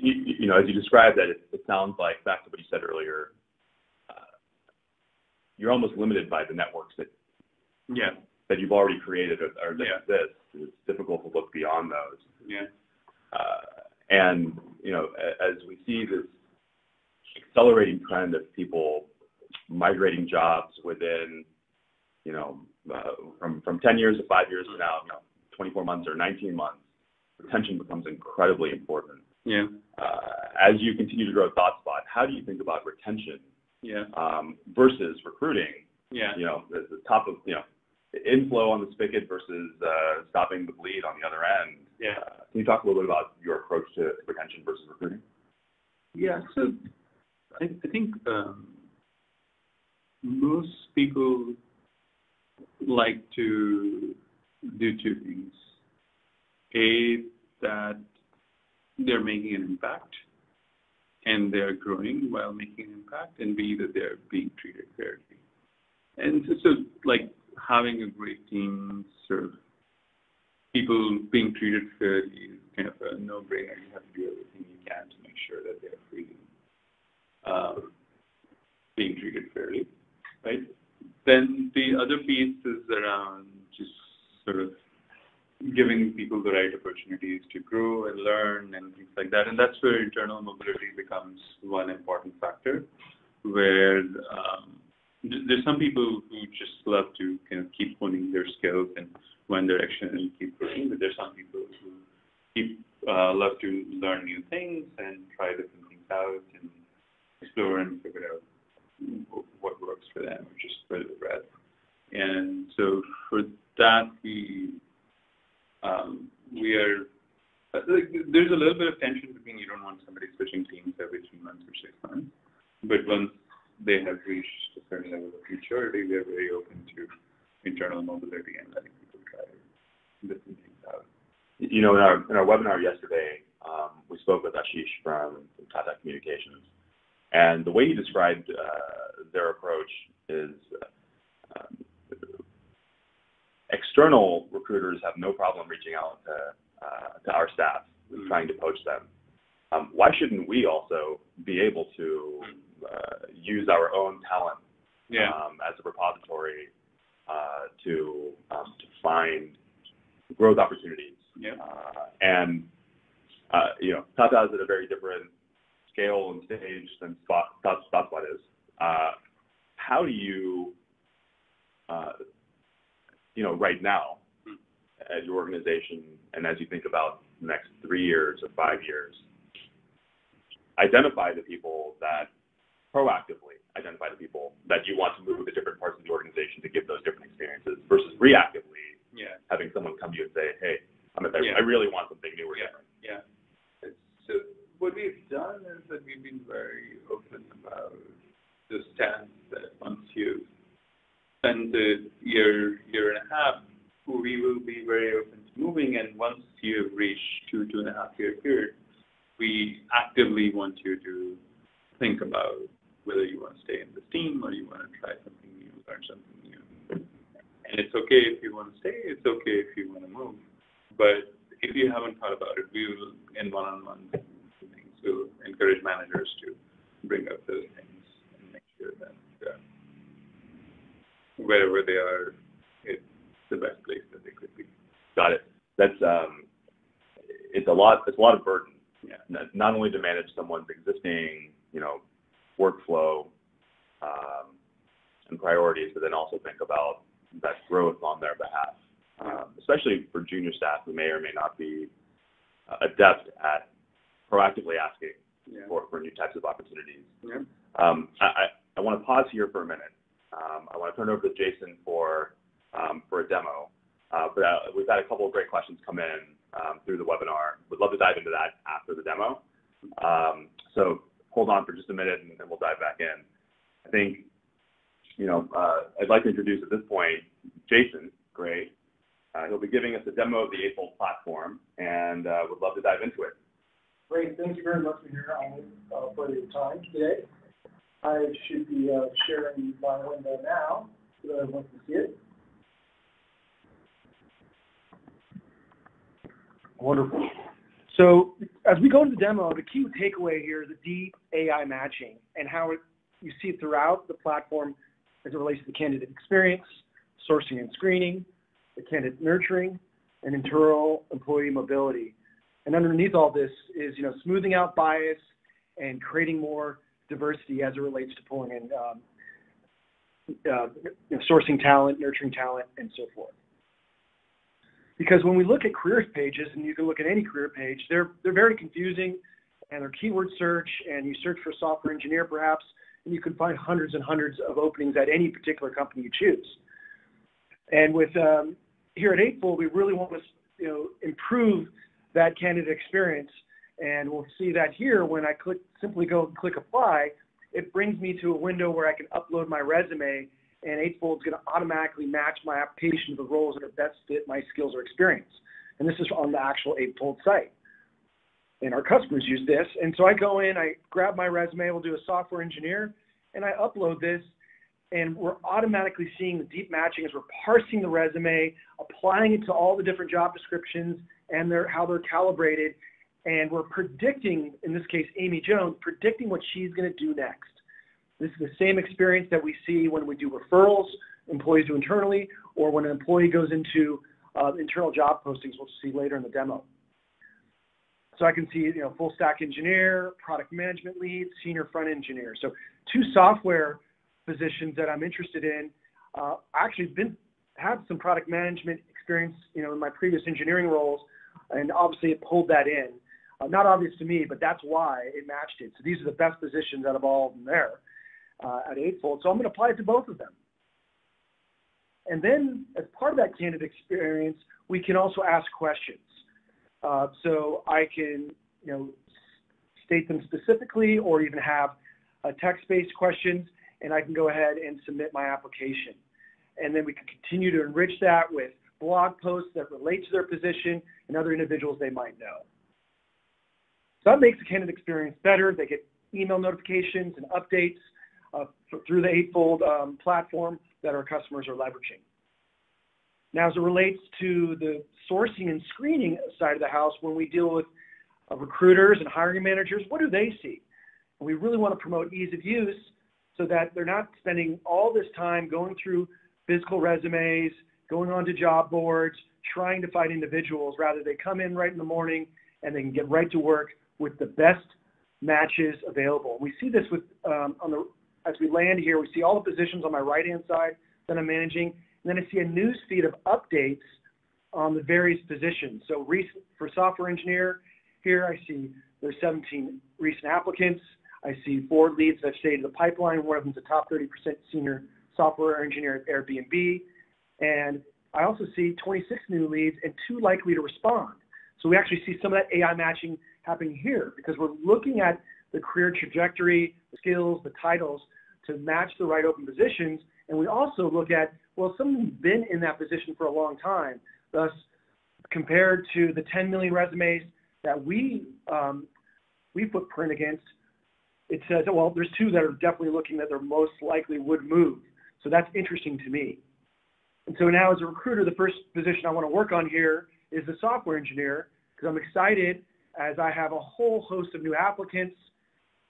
You, know, as you described that, it, it sounds like back to what you said earlier. Uh, you're almost limited by the networks that Yeah, that you've already created or, or that Yeah. exist. It's difficult to look beyond those. yeah, Uh, and you know, as we see this accelerating trend of people migrating jobs within, you know, uh, from from 10 years to five years to now, you know, 24 months or 19 months, retention becomes incredibly important. Yeah, Uh, as you continue to grow ThoughtSpot, how do you think about retention yeah, um, versus recruiting? yeah. You know, the, the top of you know, inflow on the spigot versus uh, stopping the bleed on the other end. Yeah. Uh, can you talk a little bit about your approach to retention versus recruiting? Yeah, so I, I think um, most people like to do two things. A, that they're making an impact and they're growing while making an impact, and B, that they're being treated fairly. And so, so like having a great team, sort of people being treated fairly is kind of a no-brainer. You have to do everything you can to make sure that they're free, um, being treated fairly, right? Then the other piece is around just sort of giving people the right opportunities to grow and learn and things like that. And that's where internal mobility becomes one important factor, where um, there's some people who just love to kind of keep honing their skills in one direction and keep growing, but there's some people who keep uh, love to learn new things and try different things out and explore and figure out what works for them, or just where they're at. And so for that, we um, we are uh, there's a little bit of tension between you don't want somebody switching teams every three months or six months, but once they have reached a certain level of maturity, we are very open to internal mobility and letting people try different things out. You know, in our in our webinar yesterday, um, we spoke with Ashish from, from Tata Communications, and the way he described uh, their approach is uh, external recruiters have no problem reaching out to, uh, to our staff mm-hmm. trying to poach them. Um, why shouldn't we also be able to uh, use our own talent yeah. um, as a repository uh, to um, to find growth opportunities? Yeah. Uh, and uh, you know, Tata is at a very different scale and stage than Spot, ThoughtSpot is. Uh, how do you you know, right now hmm. as your organization and as you think about the next three years or five years, identify the people that proactively identify the people that you want to move to different parts of the organization to give those different experiences versus reactively yeah. having someone come to you and say, hey, I'm at, yeah. I really want something new or yeah. different. Yeah. So what we've done is that we've been very open about the stance that once you a year, year and a half, we will be very open to moving. And once you reach two, two and a half year period, we actively want you to think about whether you want to stay in this team or you want to try something new, learn something new. And it's okay if you want to stay, it's okay if you want to move. But if you haven't thought about it, we will, in one-on-one things, we'll encourage managers to bring up those things and make sure that uh, wherever they are, it's the best place that they could be. Got it. That's um, it's a lot. It's a lot of burden. Yeah. Not only to manage someone's existing, you know, workflow um, and priorities, but then also think about that growth on their behalf, um, especially for junior staff who may or may not be uh, adept at proactively asking yeah. for, for new types of opportunities. Yeah. Um, I, I, I want to pause here for a minute um, I want to turn it over to Jason for um, for a demo. Uh, but uh, we've had a couple of great questions come in um, through the webinar. We'd love to dive into that after the demo. Um, so hold on for just a minute, and then we'll dive back in. I think, you know, uh, I'd like to introduce at this point Jason Gray. Uh, he'll be giving us a demo of the Eightfold platform, and uh, would love to dive into it. Great. Thank you very much uh, for your time today. I should be uh, sharing my window now so that everyone can see it. Wonderful. So as we go into the demo, the key takeaway here is the deep AI matching and how it, you see it throughout the platform as it relates to the candidate experience, sourcing and screening, the candidate nurturing, and internal employee mobility. And underneath all this is, you know, smoothing out bias and creating more diversity as it relates to pulling in um, uh, you know, sourcing talent, nurturing talent, and so forth. Because when we look at careers pages, and you can look at any career page, they're they're very confusing, and they're keyword search, and you search for software engineer perhaps, and you can find hundreds and hundreds of openings at any particular company you choose. And with um, here at Eightfold, we really want to you know improve that candidate experience and we'll see that here when I click, simply go and click apply, it brings me to a window where I can upload my resume and Eightfold is going to automatically match my application to the roles that best fit my skills or experience. And this is on the actual Eightfold site. And our customers use this. And so I go in, I grab my resume, we'll do a software engineer, and I upload this. and we're automatically seeing the deep matching as we're parsing the resume, applying it to all the different job descriptions and their, how they're calibrated, and we're predicting, in this case, Amy Jones, predicting what she's going to do next. This is the same experience that we see when we do referrals, employees do internally, or when an employee goes into uh, internal job postings, we'll see later in the demo. So I can see, you know, full stack engineer, product management lead, senior front engineer. So two software positions that I'm interested in. Uh, actually been had some product management experience, you know, in my previous engineering roles, and obviously it pulled that in. Uh, not obvious to me, but that's why it matched it. So these are the best positions out of all of them there uh, at Eightfold. So I'm going to apply it to both of them. And then, as part of that candidate experience, we can also ask questions. Uh, so I can, you know, state them specifically, or even have text-based questions and I can go ahead and submit my application. And then we can continue to enrich that with blog posts that relate to their position and other individuals they might know. So that makes the candidate experience better. They get email notifications and updates uh, through the Eightfold um, platform that our customers are leveraging. Now, as it relates to the sourcing and screening side of the house, when we deal with uh, recruiters and hiring managers, what do they see? And we really want to promote ease of use so that they're not spending all this time going through physical resumes, going onto job boards, trying to find individuals. Rather, they come in right in the morning and they can get right to work with the best matches available. We see this with um, on the as we land here. We see all the positions on my right hand side that I'm managing, and then I see a news feed of updates on the various positions. So recent, for software engineer, here I see there's 17 recent applicants. I see four leads that have stayed in the pipeline. One of them's a top 30% senior software engineer at Airbnb. And I also see 26 new leads and two likely to respond. So we actually see some of that AI matching happening here because we're looking at the career trajectory, the skills, the titles to match the right open positions. And we also look at, well, someone's been in that position for a long time. Thus, compared to the 10 million resumes that we um, we footprint against, it says, well, there's two that are definitely looking that they're most likely would move. So that's interesting to me. And so now as a recruiter, the first position I want to work on here is the software engineer because I'm excited as I have a whole host of new applicants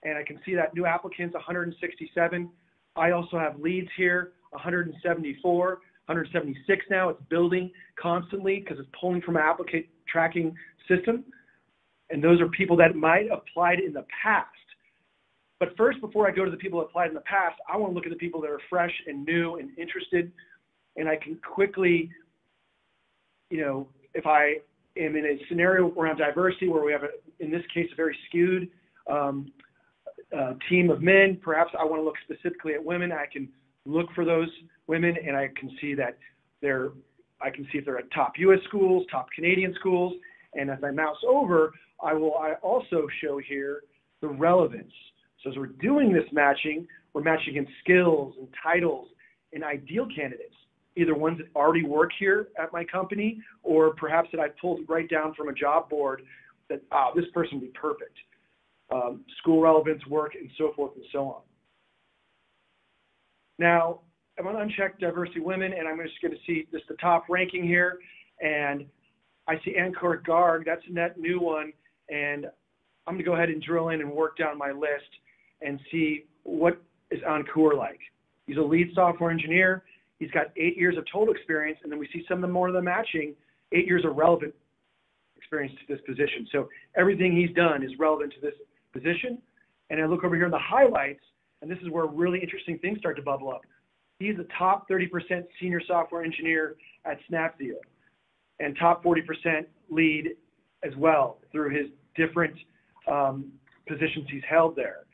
and I can see that new applicants 167. I also have leads here 174, 176 now. It's building constantly because it's pulling from an applicant tracking system. And those are people that might have applied in the past. But first, before I go to the people that applied in the past, I want to look at the people that are fresh and new and interested. And I can quickly, you know, if I am in a scenario around diversity where we have, a, in this case, a very skewed um, uh, team of men, perhaps I want to look specifically at women. I can look for those women and I can see that they're, I can see if they're at top US schools, top Canadian schools. And as I mouse over, I will I also show here the relevance. So as we're doing this matching, we're matching in skills and titles and ideal candidates, either ones that already work here at my company or perhaps that I pulled right down from a job board that, oh, this person would be perfect. Um, school relevance, work, and so forth and so on. Now, I'm going to uncheck diversity women, and I'm just going to see just the top ranking here. And I see Ankur Garg, that's a net new one. And I'm going to go ahead and drill in and work down my list and see what is Ankur like. He's a lead software engineer. He's got eight years of total experience, and then we see some of the more of the matching, eight years of relevant experience to this position. So everything he's done is relevant to this position. And I look over here in the highlights, and this is where really interesting things start to bubble up. He's a top 30% senior software engineer at Snapdeal and top 40% lead as well through his different um, positions he's held there.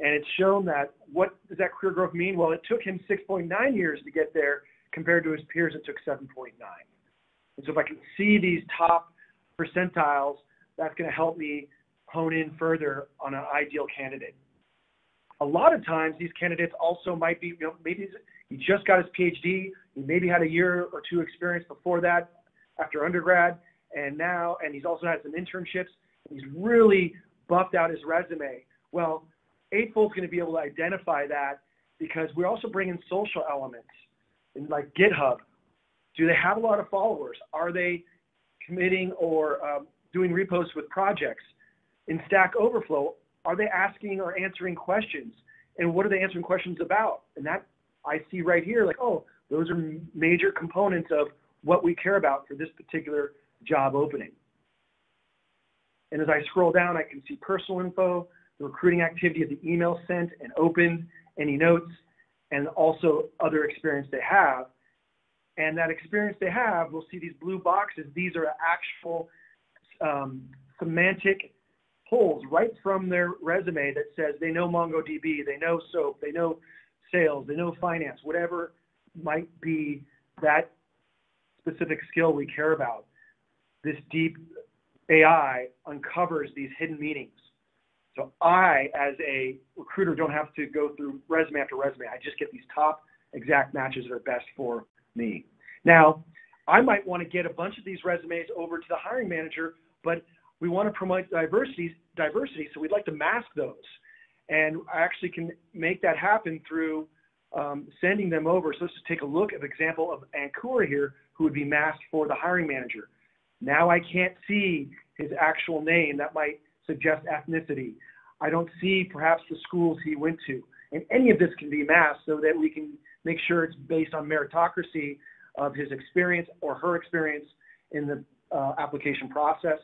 And it's shown that what does that career growth mean? Well, it took him 6.9 years to get there compared to his peers it took 7.9. And so if I can see these top percentiles, that's going to help me hone in further on an ideal candidate. A lot of times these candidates also might be, you know, maybe he just got his PhD, he maybe had a year or two experience before that after undergrad, and now, and he's also had some internships, he's really buffed out his resume. Well, Eightfold's going to be able to identify that because we also bring in social elements in like GitHub. Do they have a lot of followers? Are they committing or um, doing reposts with projects? In Stack Overflow, are they asking or answering questions? And what are they answering questions about? And that I see right here, like, oh, those are major components of what we care about for this particular job opening. And as I scroll down, I can see personal info, the recruiting activity of the email sent and opened, any notes, and also other experience they have. And that experience they have, we'll see these blue boxes. These are actual um, semantic pulls right from their resume that says they know MongoDB, they know SOAP, they know sales, they know finance, whatever might be that specific skill we care about. This deep AI uncovers these hidden meanings. So I, as a recruiter, don't have to go through resume after resume. I just get these top exact matches that are best for me. Now, I might want to get a bunch of these resumes over to the hiring manager, but we want to promote diversity, diversity, so we'd like to mask those. And I actually can make that happen through um, sending them over. So let's just take a look at the example of Ankura here, who would be masked for the hiring manager. Now I can't see his actual name. That might suggest ethnicity. I don't see perhaps the schools he went to. And any of this can be masked so that we can make sure it's based on meritocracy of his experience or her experience in the uh, application process.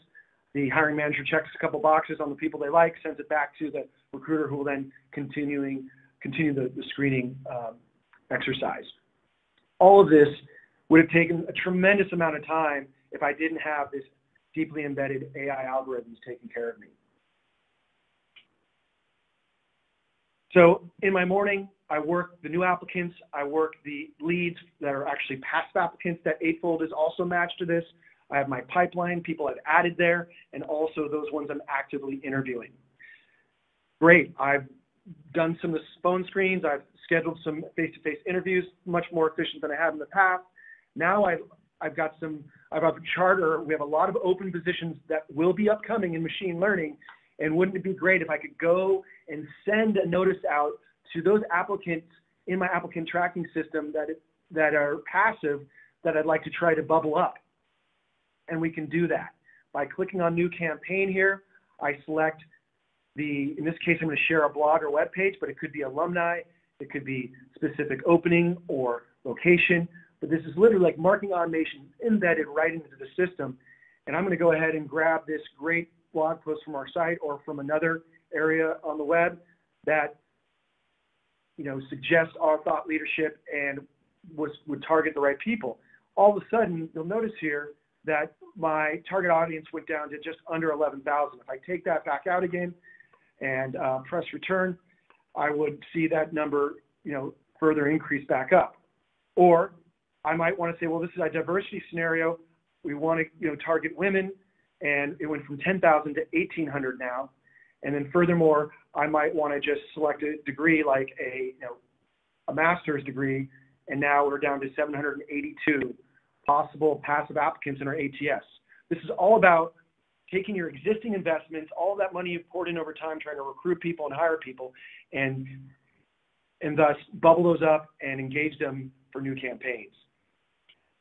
The hiring manager checks a couple boxes on the people they like, sends it back to the recruiter who will then continuing continue the, the screening um, exercise. All of this would have taken a tremendous amount of time if I didn't have this deeply embedded AI algorithms taking care of me. So in my morning, I work the new applicants, I work the leads that are actually passive applicants that Eightfold is also matched to this. I have my pipeline, people I've added there, and also those ones I'm actively interviewing. Great, I've done some of the phone screens, I've scheduled some face-to-face -face interviews, much more efficient than I have in the past. Now I've, I've got some, I've got a charter, we have a lot of open positions that will be upcoming in machine learning, and wouldn't it be great if I could go and send a notice out to those applicants in my applicant tracking system that, that are passive that I'd like to try to bubble up. And we can do that. By clicking on new campaign here, I select the, in this case, I'm going to share a blog or web page, but it could be alumni, it could be specific opening or location, this is literally like marketing automation embedded right into the system. And I'm going to go ahead and grab this great blog post from our site or from another area on the web that you know suggests our thought leadership and was, would target the right people. All of a sudden, you'll notice here that my target audience went down to just under 11,000. If I take that back out again and uh, press return, I would see that number, you know, further increase back up. Or I might want to say, well, this is a diversity scenario. We want to, you know, target women, and it went from 10,000 to 1,800 now. And then furthermore, I might want to just select a degree like a, you know, a master's degree, and now we're down to 782 possible passive applicants in our ATS. This is all about taking your existing investments, all that money you've poured in over time trying to recruit people and hire people, and and thus bubble those up and engage them for new campaigns.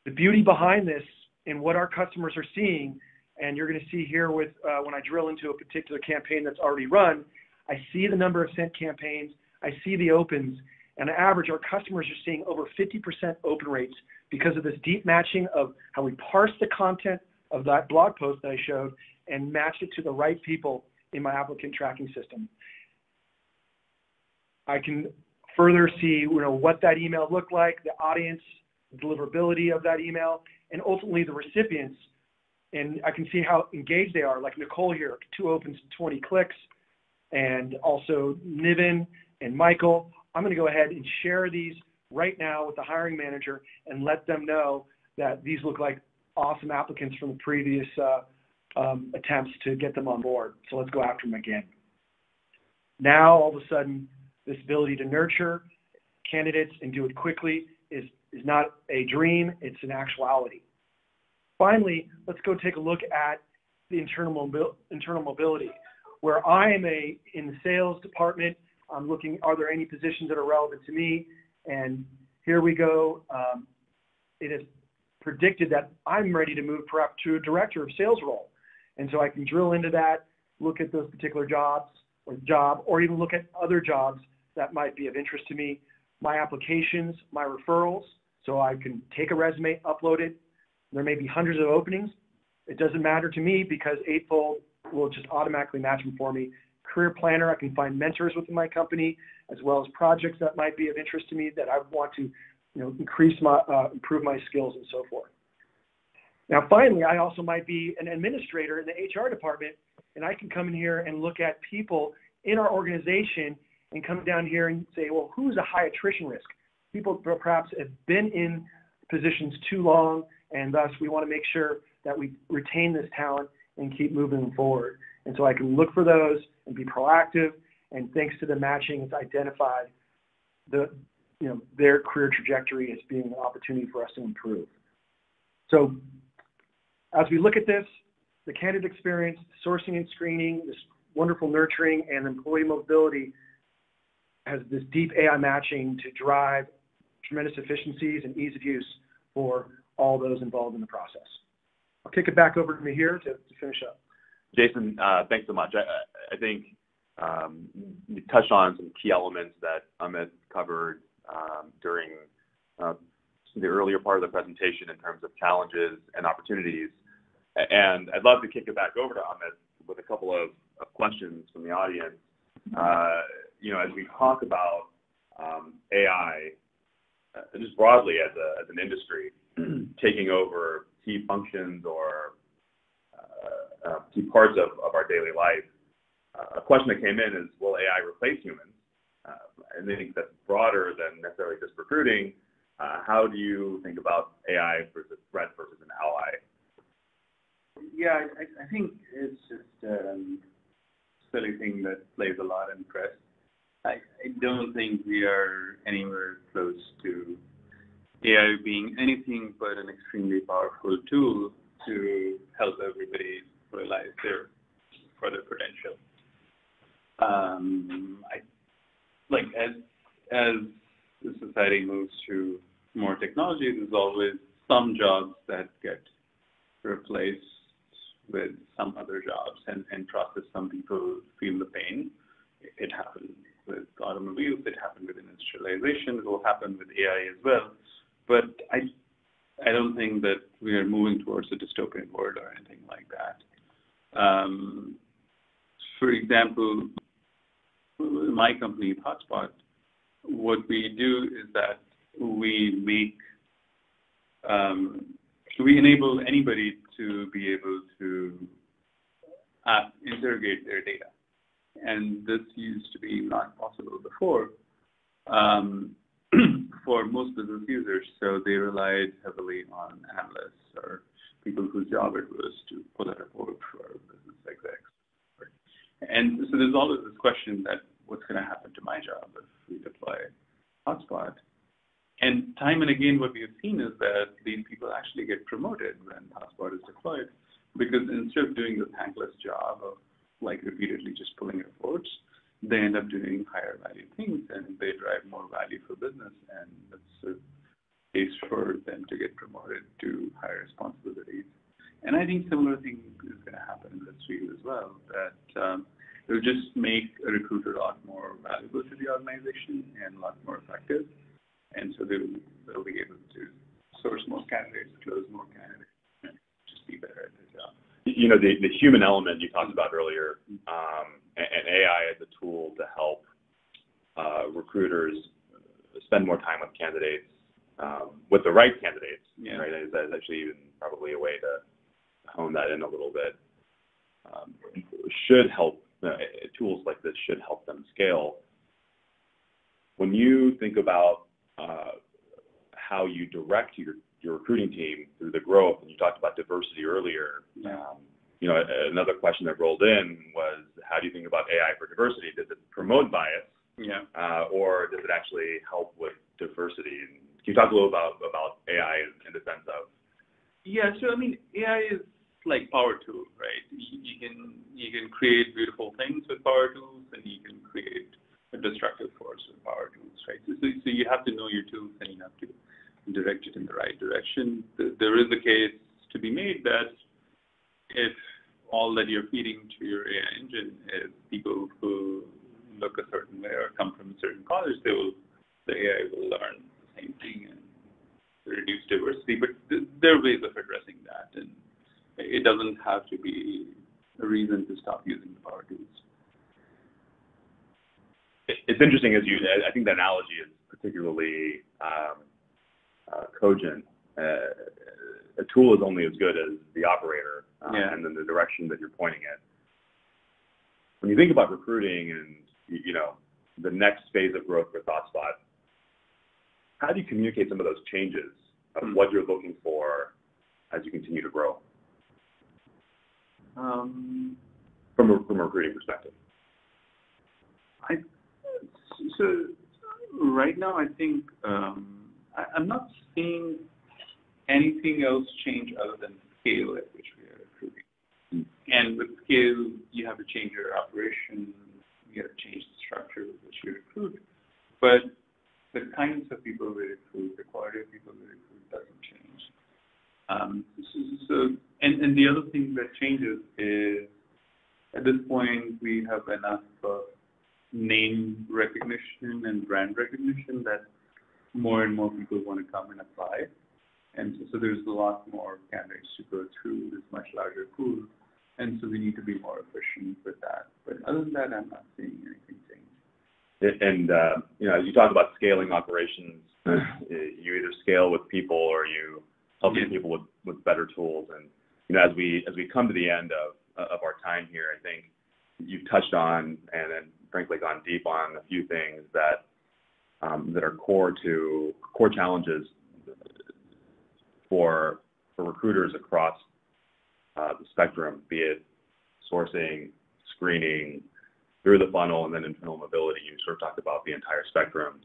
The beauty behind this and what our customers are seeing and you're going to see here with uh, when I drill into a particular campaign that's already run, I see the number of sent campaigns, I see the opens, and on average, our customers are seeing over 50% open rates because of this deep matching of how we parse the content of that blog post that I showed and match it to the right people in my applicant tracking system. I can further see you know, what that email looked like, the audience, deliverability of that email, and ultimately the recipients and I can see how engaged they are. Like Nicole here, two opens, 20 clicks, and also Niven and Michael. I'm going to go ahead and share these right now with the hiring manager and let them know that these look like awesome applicants from the previous uh, um, attempts to get them on board. So let's go after them again. Now, all of a sudden, this ability to nurture candidates and do it quickly is, is not a dream, it's an actuality. Finally, let's go take a look at the internal, mobi internal mobility, where I am a, in the sales department, I'm looking, are there any positions that are relevant to me? And here we go. Um, it is predicted that I'm ready to move perhaps to a director of sales role. And so I can drill into that, look at those particular jobs or job, or even look at other jobs that might be of interest to me, my applications, my referrals. So I can take a resume, upload it. There may be hundreds of openings. It doesn't matter to me because Eightfold will just automatically match them for me. Career planner, I can find mentors within my company, as well as projects that might be of interest to me that I want to, you know, increase my, uh, improve my skills and so forth. Now, finally, I also might be an administrator in the HR department, and I can come in here and look at people in our organization and come down here and say, well, who's a high attrition risk? People perhaps have been in positions too long, and thus we want to make sure that we retain this talent and keep moving forward. And so I can look for those and be proactive. And thanks to the matching, it's identified the, you know, their career trajectory as being an opportunity for us to improve. So as we look at this, the candidate experience, sourcing and screening, this wonderful nurturing and employee mobility has this deep AI matching to drive tremendous efficiencies and ease of use for all those involved in the process. I'll kick it back over to me here to, to finish up. Jason, uh, thanks so much. I, I think um, you touched on some key elements that Amit covered um, during uh, the earlier part of the presentation in terms of challenges and opportunities. And I'd love to kick it back over to Amit with a couple of, of questions from the audience. Uh, you know, as we talk about um, AI, uh, just broadly as, a, as an industry, taking over key functions or uh, uh, key parts of, of our daily life, uh, a question that came in is, will AI replace humans? Uh, and I think that's broader than necessarily just recruiting. Uh, how do you think about AI versus threat versus an ally? Yeah, I, I think it's just um, a silly thing that plays a lot in press. I, I don't think we are anywhere close to AI being anything but an extremely powerful tool to help everybody realize their further potential. Um, I, like as as the society moves to more technology, there's always some jobs that get replaced with some other jobs, and and process some people feel the pain. It happened with automobiles, it happened with industrialization, it will happen with AI as well. But I I don't think that we are moving towards a dystopian world or anything like that. Um, for example, my company, ThoughtSpot, what we do is that we make um, we enable anybody to be able to uh, interrogate their data, and this used to be not possible before. Um, for most business users, so they relied heavily on analysts or people whose job it was to pull a report for business execs. And so there's always this question that what's going to happen to my job if we deploy ThoughtSpot? And time and again, what we have seen is that these people actually get promoted when ThoughtSpot is deployed because instead of doing the thankless job of like repeatedly just pulling reports, they end up doing higher value things and they drive more value for business and that's a case for them to get promoted to higher responsibilities. And I think similar thing is going to happen in this field as well, that um, it will just make a recruiter a lot more valuable to the organization and a lot more effective. And so they'll, they'll be able to source more candidates, close more candidates, and just be better at their job. You know, the, the human element you talked about earlier, um, and AI as a tool to help uh, recruiters spend more time with candidates, um, with the right candidates, yeah. right? Is that actually even probably a way to hone that in a little bit. Um, should help uh, tools like this should help them scale. When you think about uh, how you direct your your recruiting team through the growth, and you talked about diversity earlier. Um, you know, another question that rolled in was, how do you think about AI for diversity? Does it promote bias? Yeah. Uh, or does it actually help with diversity? And can you talk a little about about AI in, in the sense of? Yeah. So I mean, AI is like power tool, right? You, you can you can create beautiful things with power tools, and you can create a destructive force with power tools, right? So, so you have to know your tools and you have to direct it in the right direction. There is a case to be made that if all that you're feeding to your AI engine is people who look a certain way or come from a certain college, they will, the AI will learn the same thing and reduce diversity. But there are ways of addressing that, and it doesn't have to be a reason to stop using the power tools. It's interesting as you, I think the analogy is particularly um, uh, cogent. Uh, a tool is only as good as the operator uh, yeah. and then the direction that you're pointing it. When you think about recruiting and you know the next phase of growth for ThoughtSpot, how do you communicate some of those changes of mm-hmm. what you're looking for as you continue to grow? Um, from a from a recruiting perspective. I so right now I think um, I, I'm not seeing anything else change other than the scale at which we are recruiting. Mm. And with scale, you have to change your operation, you have to change the structure with which you recruit. But the kinds of people we recruit, the quality of people we recruit doesn't change. Um, so, so and, and the other thing that changes is at this point we have enough uh, name recognition and brand recognition that more and more people want to come and apply. And so, so there's a lot more candidates to go through this much larger pool. And so we need to be more efficient with that. But other than that, I'm not seeing anything change. And, uh, you know, as you talk about scaling operations, you either scale with people or you help yeah. people with, with better tools. And, you know, as we, as we come to the end of, of our time here, I think you've touched on and then frankly gone deep on a few things that, um, that are core to core challenges for for recruiters across uh, the spectrum, be it sourcing, screening, through the funnel, and then internal mobility. You sort of talked about the entire spectrum.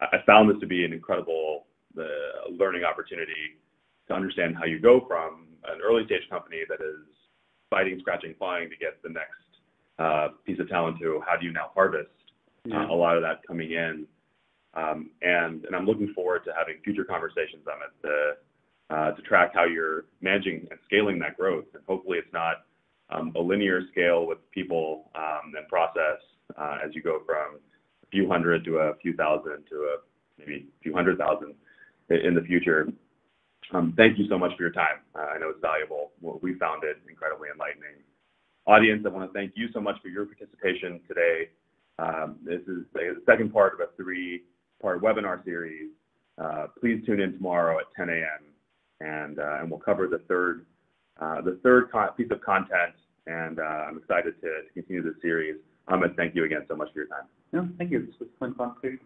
I found this to be an incredible uh, learning opportunity to understand how you go from an early stage company that is fighting, scratching, clawing to get the next uh, piece of talent to how do you now harvest yeah. uh, a lot of that coming in. Um, and, and I'm looking forward to having future conversations on it to uh, to track how you're managing and scaling that growth. And hopefully it's not um, a linear scale with people um, and process uh, as you go from a few hundred to a few thousand to a maybe a few hundred thousand in the future. Um, thank you so much for your time. Uh, I know it's valuable. We found it incredibly enlightening. Audience, I want to thank you so much for your participation today. Um, this is the second part of a three-part webinar series. Uh, please tune in tomorrow at 10 a.m and uh, and we'll cover the third uh, the third piece of content. And uh, I'm excited to, to continue this series. Amit, thank you again so much for your time. No, thank you. This was fun.